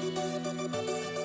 す